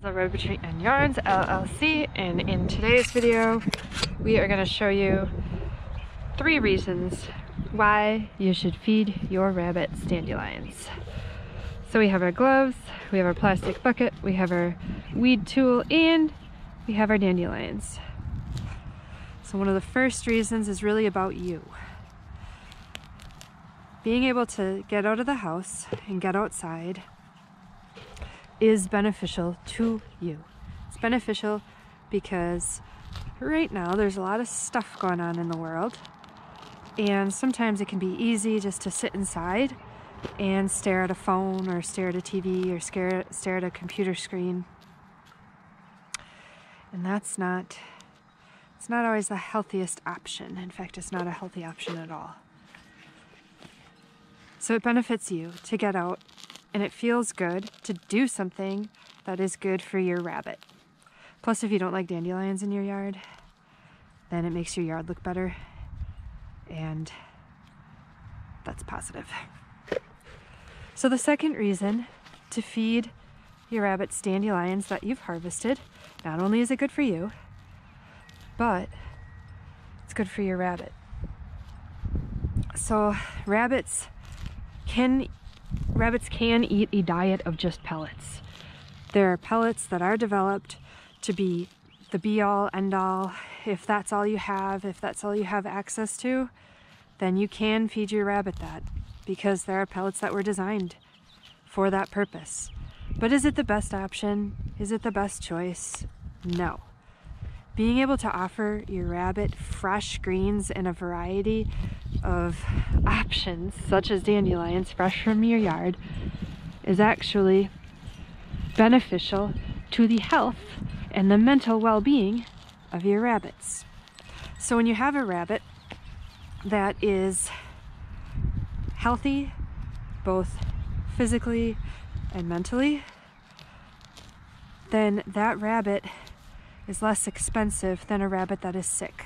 The Rabbitry and Yarns LLC and in today's video we are going to show you three reasons why you should feed your rabbits dandelions. So we have our gloves, we have our plastic bucket, we have our weed tool and we have our dandelions. So one of the first reasons is really about you. Being able to get out of the house and get outside is beneficial to you. It's beneficial because right now there's a lot of stuff going on in the world and sometimes it can be easy just to sit inside and stare at a phone or stare at a TV or stare, stare at a computer screen. And that's not it's not always the healthiest option. In fact, it's not a healthy option at all. So it benefits you to get out and it feels good to do something that is good for your rabbit. Plus, if you don't like dandelions in your yard, then it makes your yard look better, and that's positive. So the second reason to feed your rabbits dandelions that you've harvested, not only is it good for you, but it's good for your rabbit. So rabbits can rabbits can eat a diet of just pellets. There are pellets that are developed to be the be all end all. If that's all you have, if that's all you have access to, then you can feed your rabbit that because there are pellets that were designed for that purpose. But is it the best option? Is it the best choice? No. Being able to offer your rabbit fresh greens in a variety of options, such as dandelions fresh from your yard, is actually beneficial to the health and the mental well-being of your rabbits. So when you have a rabbit that is healthy, both physically and mentally, then that rabbit is less expensive than a rabbit that is sick.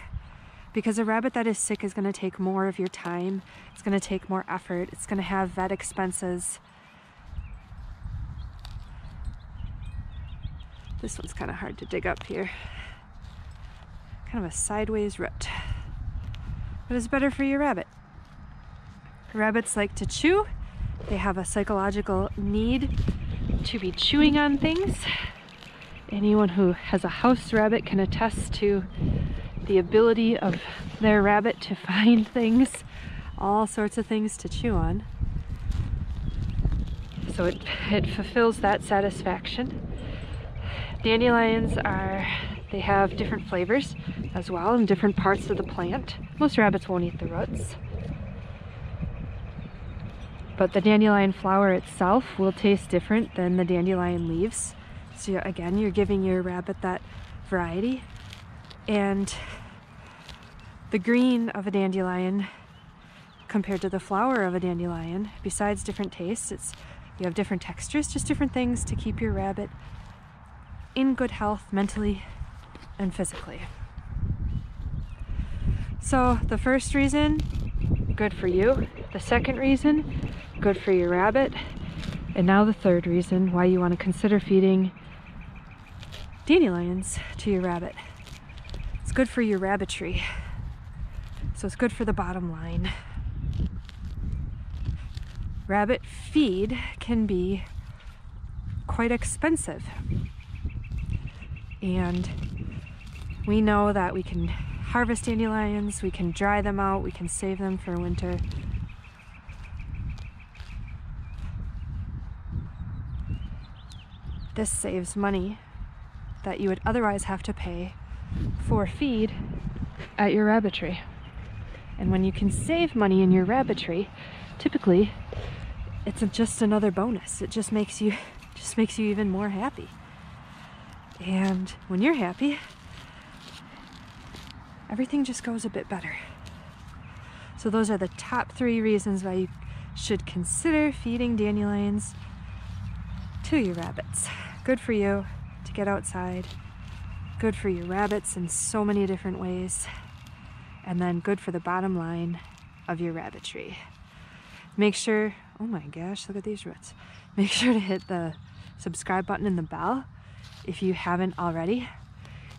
Because a rabbit that is sick is going to take more of your time, it's going to take more effort, it's going to have vet expenses. This one's kind of hard to dig up here. Kind of a sideways root. But it's better for your rabbit. Rabbits like to chew. They have a psychological need to be chewing on things anyone who has a house rabbit can attest to the ability of their rabbit to find things, all sorts of things to chew on. So it, it fulfills that satisfaction. Dandelions are, they have different flavors as well in different parts of the plant. Most rabbits won't eat the roots. But the dandelion flower itself will taste different than the dandelion leaves. So again, you're giving your rabbit that variety. And the green of a dandelion compared to the flower of a dandelion, besides different tastes, it's you have different textures, just different things to keep your rabbit in good health mentally and physically. So the first reason, good for you. The second reason, good for your rabbit. And now the third reason why you want to consider feeding dandelions to your rabbit. It's good for your rabbitry. So it's good for the bottom line. Rabbit feed can be quite expensive. And we know that we can harvest dandelions, we can dry them out, we can save them for winter. This saves money that you would otherwise have to pay for feed at your rabbitry. And when you can save money in your rabbitry, typically it's just another bonus. It just makes you just makes you even more happy. And when you're happy, everything just goes a bit better. So those are the top three reasons why you should consider feeding dandelions to your rabbits. Good for you to get outside. Good for your rabbits in so many different ways. And then good for the bottom line of your rabbitry. Make sure, oh my gosh, look at these roots. Make sure to hit the subscribe button and the bell if you haven't already.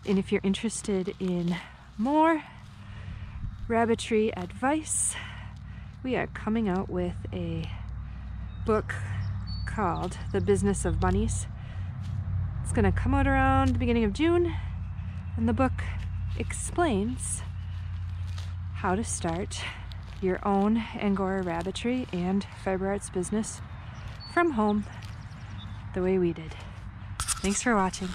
And if you're interested in more rabbitry advice, we are coming out with a book called The Business of Bunnies. It's going to come out around the beginning of June, and the book explains how to start your own Angora rabbitry and fiber arts business from home the way we did. Thanks for watching.